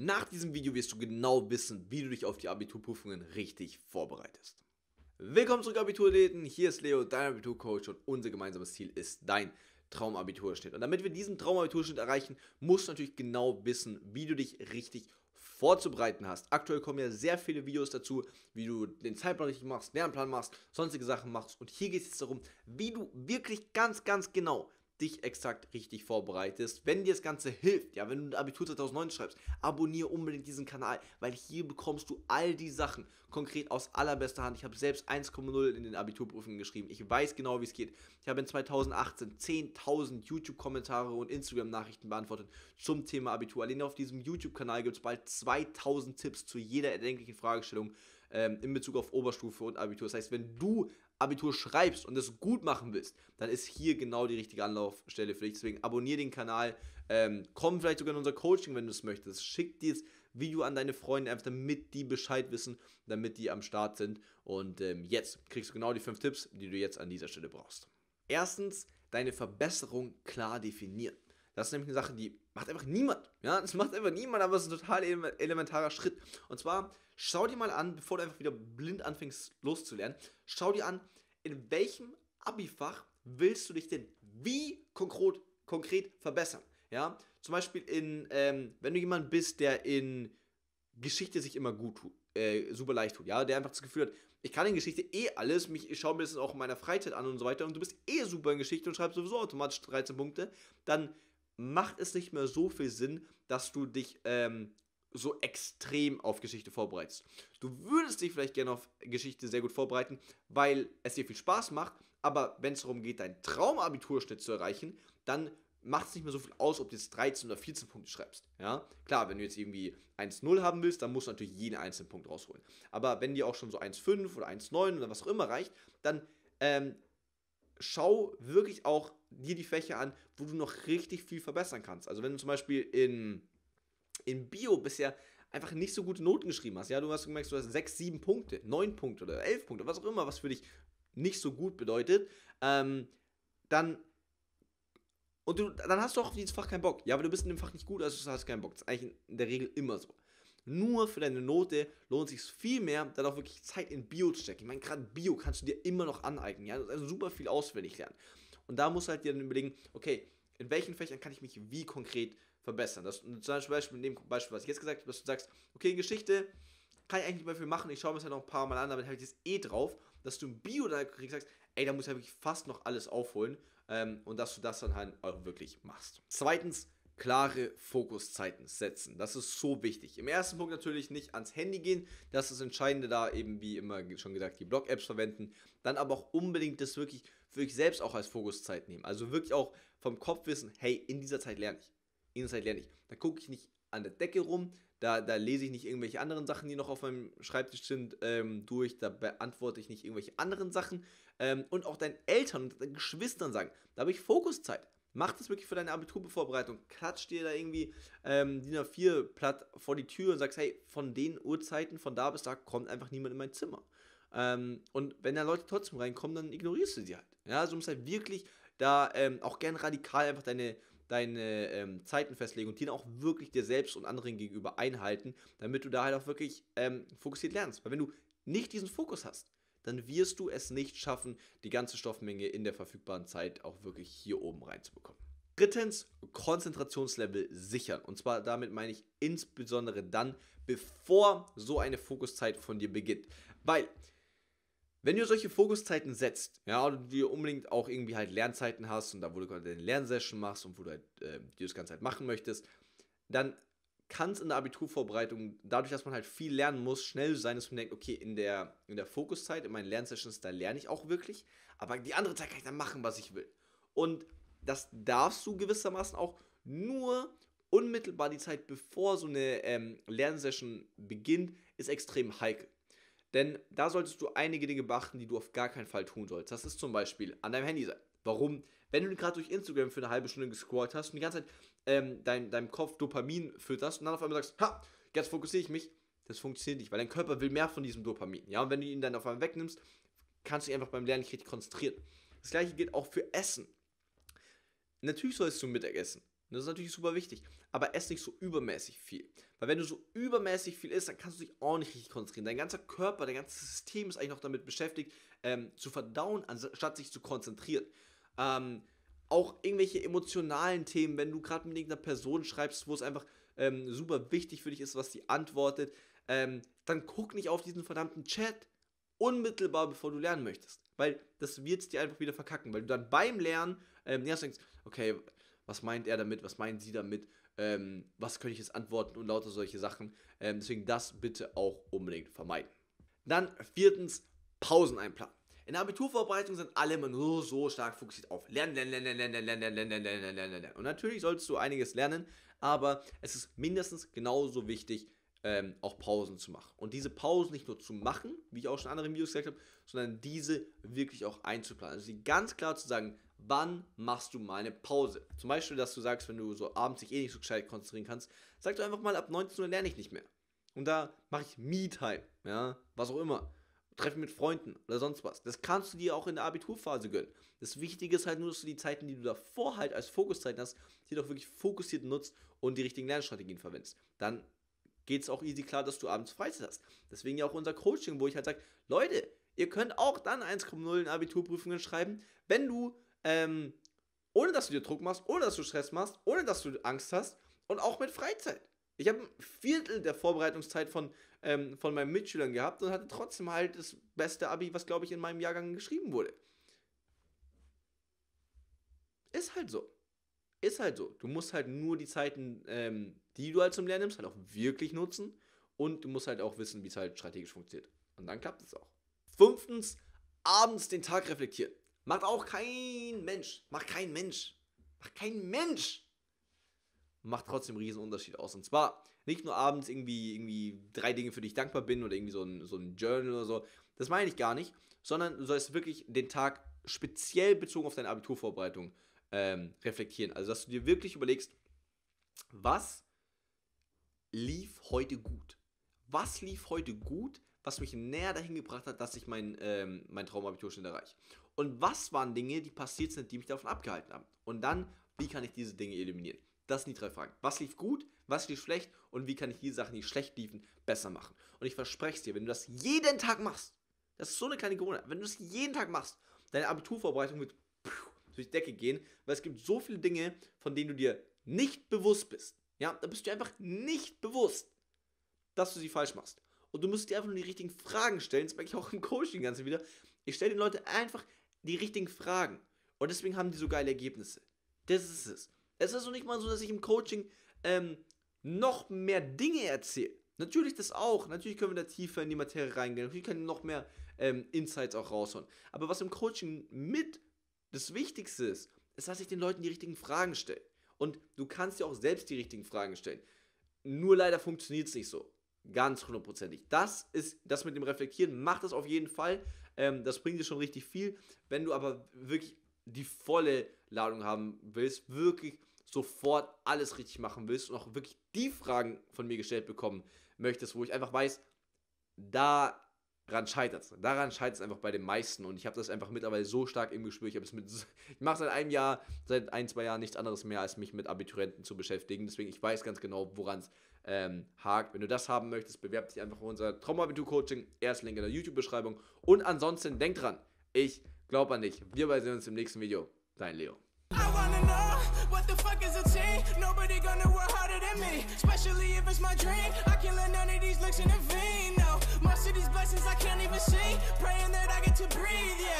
Nach diesem Video wirst du genau wissen, wie du dich auf die Abiturprüfungen richtig vorbereitest. Willkommen zurück Abiturathleten, hier ist Leo, dein Abiturcoach und unser gemeinsames Ziel ist dein Traumabiturschnitt. Und damit wir diesen Traumabiturschnitt erreichen, musst du natürlich genau wissen, wie du dich richtig vorzubereiten hast. Aktuell kommen ja sehr viele Videos dazu, wie du den Zeitplan richtig machst, Lernplan machst, sonstige Sachen machst. Und hier geht es darum, wie du wirklich ganz, ganz genau dich exakt richtig vorbereitest. Wenn dir das Ganze hilft, ja, wenn du Abitur 2009 schreibst, abonniere unbedingt diesen Kanal, weil hier bekommst du all die Sachen konkret aus allerbester Hand. Ich habe selbst 1,0 in den Abiturprüfungen geschrieben. Ich weiß genau, wie es geht. Ich habe in 2018 10.000 YouTube-Kommentare und Instagram-Nachrichten beantwortet zum Thema Abitur. Allein auf diesem YouTube-Kanal gibt es bald 2000 Tipps zu jeder erdenklichen Fragestellung ähm, in Bezug auf Oberstufe und Abitur. Das heißt, wenn du Abitur schreibst und es gut machen willst, dann ist hier genau die richtige Anlaufstelle für dich. Deswegen abonniere den Kanal, ähm, komm vielleicht sogar in unser Coaching, wenn du es möchtest. Schick dieses Video an deine Freunde, einfach damit die Bescheid wissen, damit die am Start sind. Und ähm, jetzt kriegst du genau die fünf Tipps, die du jetzt an dieser Stelle brauchst. Erstens, deine Verbesserung klar definieren. Das ist nämlich eine Sache, die macht einfach niemand. Ja, das macht einfach niemand, aber es ist ein total elementarer Schritt. Und zwar, schau dir mal an, bevor du einfach wieder blind anfängst loszulernen, schau dir an, in welchem Abifach willst du dich denn wie konkret, konkret verbessern? Ja, zum Beispiel in, ähm, wenn du jemand bist, der in Geschichte sich immer gut tut, äh, super leicht tut, ja, der einfach das Gefühl hat, ich kann in Geschichte eh alles, mich, ich schaue mir das auch in meiner Freizeit an und so weiter und du bist eh super in Geschichte und schreibst sowieso automatisch 13 Punkte, dann macht es nicht mehr so viel Sinn, dass du dich ähm, so extrem auf Geschichte vorbereitest. Du würdest dich vielleicht gerne auf Geschichte sehr gut vorbereiten, weil es dir viel Spaß macht, aber wenn es darum geht, deinen Traumabiturschnitt zu erreichen, dann macht es nicht mehr so viel aus, ob du jetzt 13 oder 14 Punkte schreibst. Ja, klar, wenn du jetzt irgendwie 1-0 haben willst, dann musst du natürlich jeden einzelnen Punkt rausholen. Aber wenn dir auch schon so 1-5 oder 1-9 oder was auch immer reicht, dann ähm, schau wirklich auch dir die Fächer an, wo du noch richtig viel verbessern kannst. Also wenn du zum Beispiel in, in Bio bisher einfach nicht so gute Noten geschrieben hast, ja, du hast gemerkt, du hast 6, 7 Punkte, 9 Punkte oder 11 Punkte, was auch immer, was für dich nicht so gut bedeutet, ähm, dann und du, dann hast du auch auf dieses Fach keinen Bock. Ja, aber du bist in dem Fach nicht gut, also du hast keinen Bock. Das ist eigentlich in der Regel immer so. Nur für deine Note lohnt es sich viel mehr, dann auch wirklich Zeit in Bio zu stecken. Ich meine, gerade Bio kannst du dir immer noch aneignen. Ja, also super viel auswendig lernen. Und da musst du halt dir dann überlegen, okay, in welchen Fächern kann ich mich wie konkret verbessern? Das, zum Beispiel in dem Beispiel, was ich jetzt gesagt habe, dass du sagst, okay, Geschichte kann ich eigentlich nicht mehr viel machen, ich schaue mir das halt noch ein paar Mal an, damit habe ich das eh drauf, dass du im Bio da sagst, ey, da muss ich ja wirklich fast noch alles aufholen ähm, und dass du das dann halt auch wirklich machst. Zweitens, klare Fokuszeiten setzen. Das ist so wichtig. Im ersten Punkt natürlich nicht ans Handy gehen. Das ist das Entscheidende da, eben wie immer schon gesagt, die Blog-Apps verwenden. Dann aber auch unbedingt das wirklich für dich selbst auch als Fokuszeit nehmen. Also wirklich auch vom Kopf wissen, hey, in dieser Zeit lerne ich. In dieser Zeit lerne ich. Da gucke ich nicht an der Decke rum, da, da lese ich nicht irgendwelche anderen Sachen, die noch auf meinem Schreibtisch sind, ähm, durch, da beantworte ich nicht irgendwelche anderen Sachen. Ähm, und auch deinen Eltern und deinen Geschwistern sagen, da habe ich Fokuszeit. Mach das wirklich für deine Abiturvorbereitung. Klatsch dir da irgendwie ähm, DIN A4 platt vor die Tür und sagst, hey, von den Uhrzeiten, von da bis da, kommt einfach niemand in mein Zimmer. Ähm, und wenn da Leute trotzdem reinkommen, dann ignorierst du sie halt. Ja, also du musst halt wirklich da ähm, auch gern radikal einfach deine, deine ähm, Zeiten festlegen und die dann auch wirklich dir selbst und anderen gegenüber einhalten, damit du da halt auch wirklich ähm, fokussiert lernst. Weil wenn du nicht diesen Fokus hast, dann wirst du es nicht schaffen, die ganze Stoffmenge in der verfügbaren Zeit auch wirklich hier oben reinzubekommen. Drittens, Konzentrationslevel sichern. Und zwar damit meine ich insbesondere dann, bevor so eine Fokuszeit von dir beginnt. Weil, wenn du solche Fokuszeiten setzt, ja, und du unbedingt auch irgendwie halt Lernzeiten hast und da, wo du gerade deine Lernsession machst und wo du halt äh, die das ganze halt machen möchtest, dann kann es in der Abiturvorbereitung, dadurch, dass man halt viel lernen muss, schnell sein, dass man denkt, okay, in der, in der Fokuszeit, in meinen Lernsessions, da lerne ich auch wirklich, aber die andere Zeit kann ich dann machen, was ich will. Und das darfst du gewissermaßen auch nur unmittelbar die Zeit, bevor so eine ähm, Lernsession beginnt, ist extrem heikel. Denn da solltest du einige Dinge beachten, die du auf gar keinen Fall tun sollst. Das ist zum Beispiel an deinem Handy sein. Warum? Wenn du gerade durch Instagram für eine halbe Stunde gescrollt hast und die ganze Zeit ähm, dein, deinem Kopf Dopamin fütterst und dann auf einmal sagst, ha, jetzt fokussiere ich mich, das funktioniert nicht, weil dein Körper will mehr von diesem Dopamin. Ja, und wenn du ihn dann auf einmal wegnimmst, kannst du dich einfach beim Lernen nicht richtig konzentrieren. Das gleiche gilt auch für Essen. Natürlich sollst du Mittag essen. Und das ist natürlich super wichtig. Aber ess nicht so übermäßig viel. Weil wenn du so übermäßig viel isst, dann kannst du dich auch nicht richtig konzentrieren. Dein ganzer Körper, dein ganzes System ist eigentlich noch damit beschäftigt, ähm, zu verdauen, anstatt sich zu konzentrieren. Ähm, auch irgendwelche emotionalen Themen, wenn du gerade mit irgendeiner Person schreibst, wo es einfach ähm, super wichtig für dich ist, was die antwortet, ähm, dann guck nicht auf diesen verdammten Chat unmittelbar, bevor du lernen möchtest. Weil das wird es dir einfach wieder verkacken, weil du dann beim Lernen ähm, denkst, okay, was meint er damit, was meinen sie damit, ähm, was könnte ich jetzt antworten und lauter solche Sachen. Ähm, deswegen das bitte auch unbedingt vermeiden. Dann viertens, Pausen einplanen. In der Abiturvorbereitung sind alle immer nur so stark fokussiert auf Lernen, Lernen, Lernen, Lernen, Lernen, Lernen, Lernen, Lernen, Lernen, Lernen. Und natürlich solltest du einiges lernen, aber es ist mindestens genauso wichtig, ähm, auch Pausen zu machen. Und diese Pausen nicht nur zu machen, wie ich auch schon in anderen Videos gesagt habe, sondern diese wirklich auch einzuplanen. Also ganz klar zu sagen, wann machst du mal eine Pause? Zum Beispiel, dass du sagst, wenn du so abends dich eh nicht so gescheit konzentrieren kannst, sag du einfach mal, ab 19 Uhr lerne ich nicht mehr. Und da mache ich Me-Time, ja, was auch immer. Treffen mit Freunden oder sonst was. Das kannst du dir auch in der Abiturphase gönnen. Das Wichtige ist halt nur, dass du die Zeiten, die du davor halt als Fokuszeiten hast, die doch wirklich fokussiert nutzt und die richtigen Lernstrategien verwendest. Dann geht es auch easy klar, dass du abends Freizeit hast. Deswegen ja auch unser Coaching, wo ich halt sage, Leute, ihr könnt auch dann 1,0 in Abiturprüfungen schreiben, wenn du, ähm, ohne dass du dir Druck machst, ohne dass du Stress machst, ohne dass du Angst hast und auch mit Freizeit. Ich habe ein Viertel der Vorbereitungszeit von, ähm, von meinen Mitschülern gehabt und hatte trotzdem halt das beste Abi, was, glaube ich, in meinem Jahrgang geschrieben wurde. Ist halt so. Ist halt so. Du musst halt nur die Zeiten ähm, die du halt zum Lernen nimmst, halt auch wirklich nutzen. Und du musst halt auch wissen, wie es halt strategisch funktioniert. Und dann klappt es auch. Fünftens, abends den Tag reflektieren. Macht auch kein Mensch. Macht kein Mensch. Macht kein Mensch. Macht trotzdem einen riesen Unterschied aus. Und zwar nicht nur abends irgendwie, irgendwie drei Dinge, für die ich dankbar bin oder irgendwie so ein, so ein Journal oder so. Das meine ich gar nicht. Sondern du sollst wirklich den Tag speziell bezogen auf deine Abiturvorbereitung ähm, reflektieren. Also, dass du dir wirklich überlegst, was lief heute gut? Was lief heute gut, was mich näher dahin gebracht hat, dass ich mein, ähm, mein Traumabiturschnitt erreiche? Und was waren Dinge, die passiert sind, die mich davon abgehalten haben? Und dann, wie kann ich diese Dinge eliminieren? Das sind die drei Fragen. Was lief gut, was lief schlecht und wie kann ich die Sachen, die schlecht liefen, besser machen? Und ich verspreche es dir, wenn du das jeden Tag machst, das ist so eine kleine Gewohnheit, wenn du das jeden Tag machst, deine Abiturvorbereitung wird durch die Decke gehen, weil es gibt so viele Dinge, von denen du dir nicht bewusst bist. Ja, da bist du einfach nicht bewusst, dass du sie falsch machst. Und du musst dir einfach nur die richtigen Fragen stellen. Das merke ich auch im Coaching ganz wieder. Ich stelle den Leuten einfach die richtigen Fragen. Und deswegen haben die so geile Ergebnisse. Das ist es. Es ist so nicht mal so, dass ich im Coaching ähm, noch mehr Dinge erzähle. Natürlich das auch. Natürlich können wir da tiefer in die Materie reingehen. Natürlich können wir noch mehr ähm, Insights auch raushauen. Aber was im Coaching mit das Wichtigste ist, ist, dass ich den Leuten die richtigen Fragen stelle. Und du kannst dir auch selbst die richtigen Fragen stellen. Nur leider funktioniert es nicht so. Ganz hundertprozentig. Das ist das mit dem Reflektieren. Mach das auf jeden Fall. Ähm, das bringt dir schon richtig viel. Wenn du aber wirklich die volle Ladung haben willst, wirklich sofort alles richtig machen willst und auch wirklich die Fragen von mir gestellt bekommen möchtest, wo ich einfach weiß, da daran scheitert es. Daran scheitert es einfach bei den meisten und ich habe das einfach mittlerweile so stark im Gespür. Ich, ich mache seit einem Jahr, seit ein, zwei Jahren nichts anderes mehr, als mich mit Abiturienten zu beschäftigen. Deswegen, ich weiß ganz genau, woran es ähm, hakt. Wenn du das haben möchtest, bewerb dich einfach für unser Traumabitur-Coaching. Erst Link in der YouTube-Beschreibung. Und ansonsten, denk dran, ich glaube an dich. Wir sehen uns im nächsten Video. Dein Leo. A? Nobody gonna work harder than me Especially if it's my dream I can't let none of these looks intervene, no Most of these blessings I can't even see. Praying that I get to breathe, yeah.